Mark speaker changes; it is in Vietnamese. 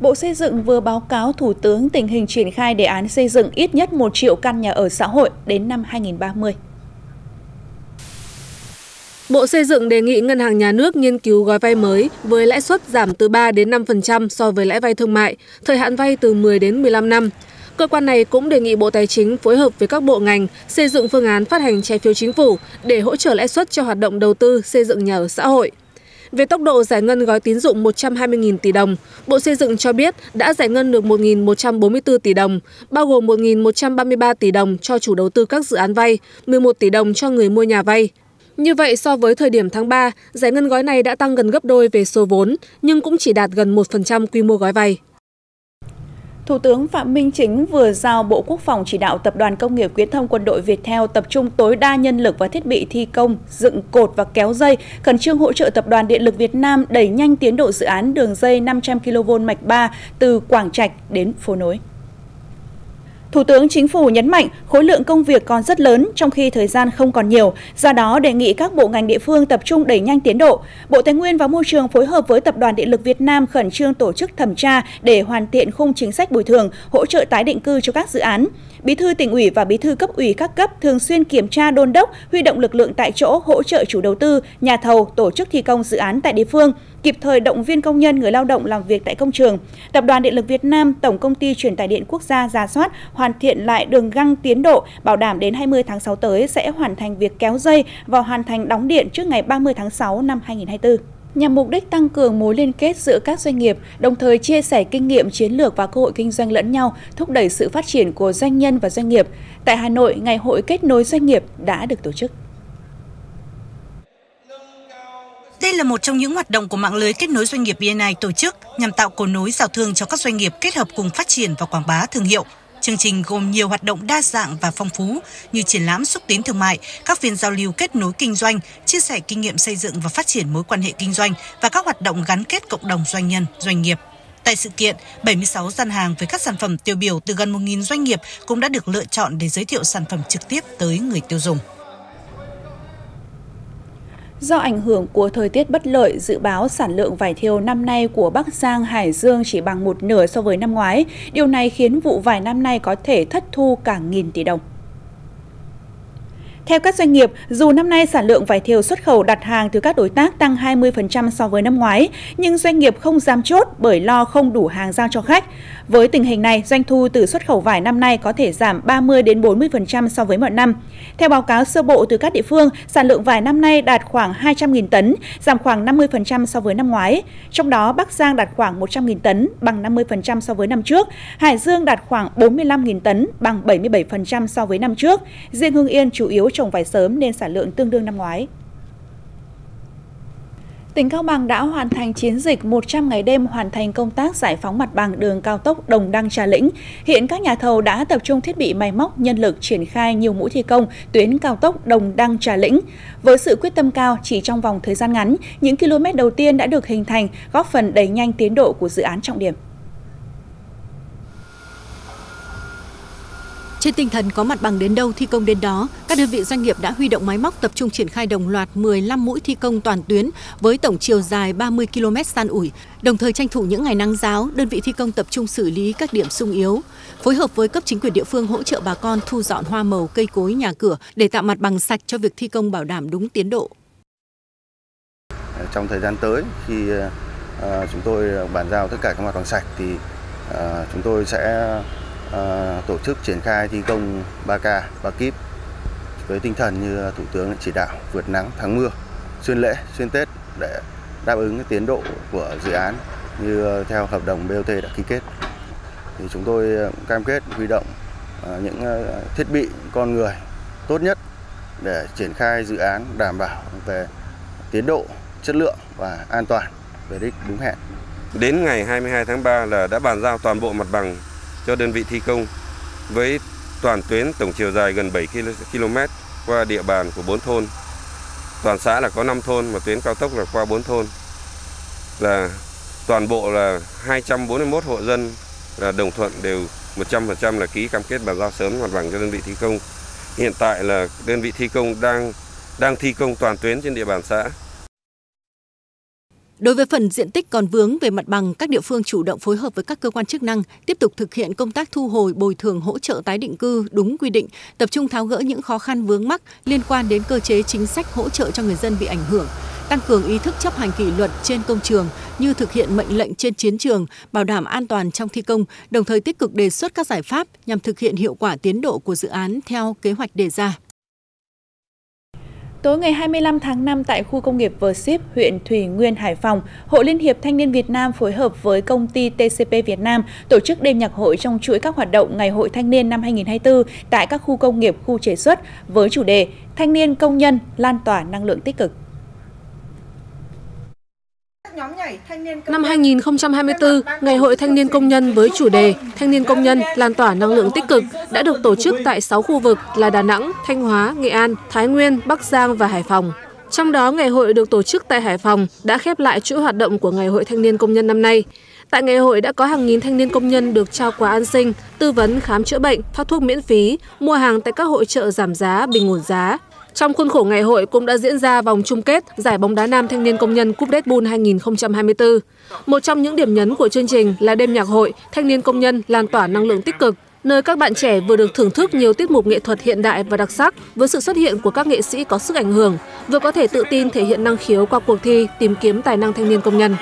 Speaker 1: Bộ Xây dựng vừa báo cáo Thủ tướng tình hình triển khai đề án xây dựng ít nhất 1 triệu căn nhà ở xã hội đến năm 2030.
Speaker 2: Bộ Xây dựng đề nghị Ngân hàng Nhà nước nghiên cứu gói vay mới với lãi suất giảm từ 3 đến 5% so với lãi vay thương mại, thời hạn vay từ 10 đến 15 năm. Cơ quan này cũng đề nghị Bộ Tài chính phối hợp với các bộ ngành xây dựng phương án phát hành trái phiếu chính phủ để hỗ trợ lãi suất cho hoạt động đầu tư xây dựng nhà ở xã hội. Về tốc độ giải ngân gói tín dụng 120.000 tỷ đồng, Bộ Xây dựng cho biết đã giải ngân được 1.144 tỷ đồng, bao gồm 1.133 tỷ đồng cho chủ đầu tư các dự án vay, 11 tỷ đồng cho người mua nhà vay. Như vậy so với thời điểm tháng 3, giải ngân gói này đã tăng gần gấp đôi về số vốn, nhưng cũng chỉ đạt gần 1% quy mô gói vay.
Speaker 1: Thủ tướng Phạm Minh Chính vừa giao Bộ Quốc phòng chỉ đạo Tập đoàn Công nghiệp Viễn thông Quân đội Việt Theo tập trung tối đa nhân lực và thiết bị thi công, dựng cột và kéo dây, khẩn trương hỗ trợ Tập đoàn Điện lực Việt Nam đẩy nhanh tiến độ dự án đường dây 500 kV mạch 3 từ Quảng Trạch đến Phố Nối. Thủ tướng Chính phủ nhấn mạnh khối lượng công việc còn rất lớn trong khi thời gian không còn nhiều, do đó đề nghị các bộ ngành địa phương tập trung đẩy nhanh tiến độ. Bộ Tài nguyên và Môi trường phối hợp với Tập đoàn Điện lực Việt Nam khẩn trương tổ chức thẩm tra để hoàn thiện khung chính sách bồi thường, hỗ trợ tái định cư cho các dự án. Bí thư tỉnh ủy và bí thư cấp ủy các cấp thường xuyên kiểm tra đôn đốc, huy động lực lượng tại chỗ hỗ trợ chủ đầu tư, nhà thầu, tổ chức thi công dự án tại địa phương, kịp thời động viên công nhân người lao động làm việc tại công trường. Tập đoàn Điện lực Việt Nam, Tổng công ty truyền tải điện quốc gia ra soát, hoàn thiện lại đường găng tiến độ, bảo đảm đến 20 tháng 6 tới sẽ hoàn thành việc kéo dây và hoàn thành đóng điện trước ngày 30 tháng 6 năm 2024 nhằm mục đích tăng cường mối liên kết giữa các doanh nghiệp, đồng thời chia sẻ kinh nghiệm chiến lược và cơ hội kinh doanh lẫn nhau, thúc đẩy sự phát triển của doanh nhân và doanh nghiệp. Tại Hà Nội, Ngày hội kết nối doanh nghiệp đã được tổ chức.
Speaker 3: Đây là một trong những hoạt động của mạng lưới kết nối doanh nghiệp BNI tổ chức nhằm tạo cầu nối giao thương cho các doanh nghiệp kết hợp cùng phát triển và quảng bá thương hiệu. Chương trình gồm nhiều hoạt động đa dạng và phong phú như triển lãm xúc tiến thương mại, các phiên giao lưu kết nối kinh doanh, chia sẻ kinh nghiệm xây dựng và phát triển mối quan hệ kinh doanh và các hoạt động gắn kết cộng đồng doanh nhân, doanh nghiệp. Tại sự kiện, 76 gian hàng với các sản phẩm tiêu biểu từ gần 1.000 doanh nghiệp cũng đã được lựa chọn để giới thiệu sản phẩm trực tiếp tới người tiêu dùng.
Speaker 1: Do ảnh hưởng của thời tiết bất lợi, dự báo sản lượng vải thiều năm nay của Bắc Giang, Hải Dương chỉ bằng một nửa so với năm ngoái. Điều này khiến vụ vải năm nay có thể thất thu cả nghìn tỷ đồng. Theo các doanh nghiệp, dù năm nay sản lượng vải thiều xuất khẩu đặt hàng từ các đối tác tăng 20% so với năm ngoái, nhưng doanh nghiệp không dám chốt bởi lo không đủ hàng giao cho khách. Với tình hình này, doanh thu từ xuất khẩu vải năm nay có thể giảm 30 đến 40% so với mọi năm. Theo báo cáo sơ bộ từ các địa phương, sản lượng vải năm nay đạt khoảng 200.000 tấn, giảm khoảng 50% so với năm ngoái. Trong đó, Bắc Giang đạt khoảng 100.000 tấn, bằng 50% so với năm trước. Hải Dương đạt khoảng 45.000 tấn, bằng 77% so với năm trước. Riêng Hưng Yên chủ yếu trồng vải sớm nên sản lượng tương đương năm ngoái. Tỉnh Cao Bằng đã hoàn thành chiến dịch 100 ngày đêm hoàn thành công tác giải phóng mặt bằng đường cao tốc Đồng Đăng Trà Lĩnh. Hiện các nhà thầu đã tập trung thiết bị máy móc, nhân lực triển khai nhiều mũi thi công tuyến cao tốc Đồng Đăng Trà Lĩnh. Với sự quyết tâm cao, chỉ trong vòng thời gian ngắn, những km đầu tiên đã được hình thành, góp phần đẩy nhanh tiến độ của dự án trọng điểm.
Speaker 4: Trên tinh thần có mặt bằng đến đâu thi công đến đó, các đơn vị doanh nghiệp đã huy động máy móc tập trung triển khai đồng loạt 15 mũi thi công toàn tuyến với tổng chiều dài 30 km san ủi. Đồng thời tranh thủ những ngày nắng giáo, đơn vị thi công tập trung xử lý các điểm sung yếu, phối hợp với cấp chính quyền địa phương hỗ trợ bà con thu dọn hoa màu, cây cối, nhà cửa để tạo mặt bằng sạch cho việc thi công bảo đảm đúng tiến độ.
Speaker 5: Trong thời gian tới khi ờ, chúng tôi bàn giao tất cả các mặt bằng sạch thì ờ, chúng tôi sẽ Ờ, tổ chức triển khai thi công 3K, 3 kíp với tinh thần như Thủ tướng chỉ đạo vượt nắng thắng mưa, xuyên lễ, xuyên Tết để đáp ứng cái tiến độ của dự án như theo hợp đồng BOT đã ký kết. Thì chúng tôi ờ, cam kết huy động ờ, những thiết bị, con người tốt nhất để triển khai dự án đảm bảo về tiến độ, chất lượng và an toàn về đích đúng hẹn.
Speaker 6: Đến ngày 22 tháng 3 là đã bàn giao toàn bộ mặt bằng cho đơn vị thi công với toàn tuyến tổng chiều dài gần 7 km qua địa bàn của 4 thôn. Toàn xã là có 5 thôn mà tuyến cao tốc là qua 4 thôn. Là toàn bộ là 241 hộ dân là đồng thuận đều 100% là ký cam kết bàn giao sớm mặt bằng cho đơn vị thi công. Hiện tại là đơn vị thi công đang đang thi công toàn tuyến trên địa bàn xã.
Speaker 4: Đối với phần diện tích còn vướng về mặt bằng, các địa phương chủ động phối hợp với các cơ quan chức năng, tiếp tục thực hiện công tác thu hồi bồi thường hỗ trợ tái định cư đúng quy định, tập trung tháo gỡ những khó khăn vướng mắc liên quan đến cơ chế chính sách hỗ trợ cho người dân bị ảnh hưởng, tăng cường ý thức chấp hành kỷ luật trên công trường như thực hiện mệnh lệnh trên chiến trường, bảo đảm an toàn trong thi công, đồng thời tích cực đề xuất các giải pháp nhằm thực hiện hiệu quả tiến độ của dự án theo kế hoạch đề ra.
Speaker 1: Tối ngày 25 tháng 5 tại khu công nghiệp Vờ Ship, huyện Thủy Nguyên, Hải Phòng, Hội Liên hiệp Thanh niên Việt Nam phối hợp với công ty TCP Việt Nam tổ chức đêm nhạc hội trong chuỗi các hoạt động Ngày hội Thanh niên năm 2024 tại các khu công nghiệp, khu chế xuất với chủ đề Thanh niên công nhân lan tỏa năng lượng tích cực.
Speaker 2: Năm 2024, Ngày hội Thanh niên công nhân với chủ đề Thanh niên công nhân lan tỏa năng lượng tích cực đã được tổ chức tại 6 khu vực là Đà Nẵng, Thanh Hóa, Nghệ An, Thái Nguyên, Bắc Giang và Hải Phòng. Trong đó, ngày hội được tổ chức tại Hải Phòng đã khép lại chuỗi hoạt động của Ngày hội Thanh niên công nhân năm nay. Tại ngày hội đã có hàng nghìn thanh niên công nhân được trao quà an sinh, tư vấn khám chữa bệnh, phát thuốc miễn phí, mua hàng tại các hội trợ giảm giá, bình ổn giá, trong khuôn khổ ngày hội cũng đã diễn ra vòng chung kết giải bóng đá nam thanh niên công nhân Cúp Red Bull 2024. Một trong những điểm nhấn của chương trình là đêm nhạc hội Thanh niên công nhân lan tỏa năng lượng tích cực, nơi các bạn trẻ vừa được thưởng thức nhiều tiết mục nghệ thuật hiện đại và đặc sắc với sự xuất hiện của các nghệ sĩ có sức ảnh hưởng, vừa có thể tự tin thể hiện năng khiếu qua cuộc thi tìm kiếm tài năng thanh niên công nhân.